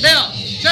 六七